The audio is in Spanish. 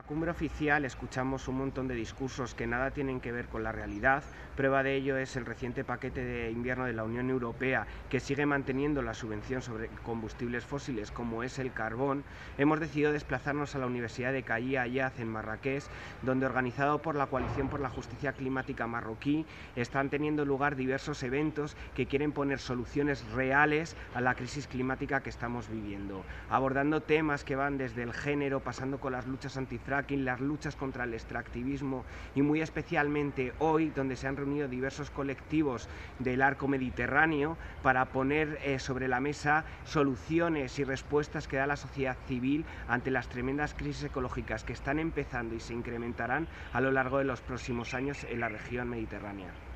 la cumbre oficial escuchamos un montón de discursos que nada tienen que ver con la realidad. Prueba de ello es el reciente paquete de invierno de la Unión Europea que sigue manteniendo la subvención sobre combustibles fósiles como es el carbón. Hemos decidido desplazarnos a la Universidad de Caía Ayaz en Marrakech, donde organizado por la Coalición por la Justicia Climática Marroquí están teniendo lugar diversos eventos que quieren poner soluciones reales a la crisis climática que estamos viviendo, abordando temas que van desde el género, pasando con las luchas antifraude las luchas contra el extractivismo y muy especialmente hoy donde se han reunido diversos colectivos del arco mediterráneo para poner eh, sobre la mesa soluciones y respuestas que da la sociedad civil ante las tremendas crisis ecológicas que están empezando y se incrementarán a lo largo de los próximos años en la región mediterránea.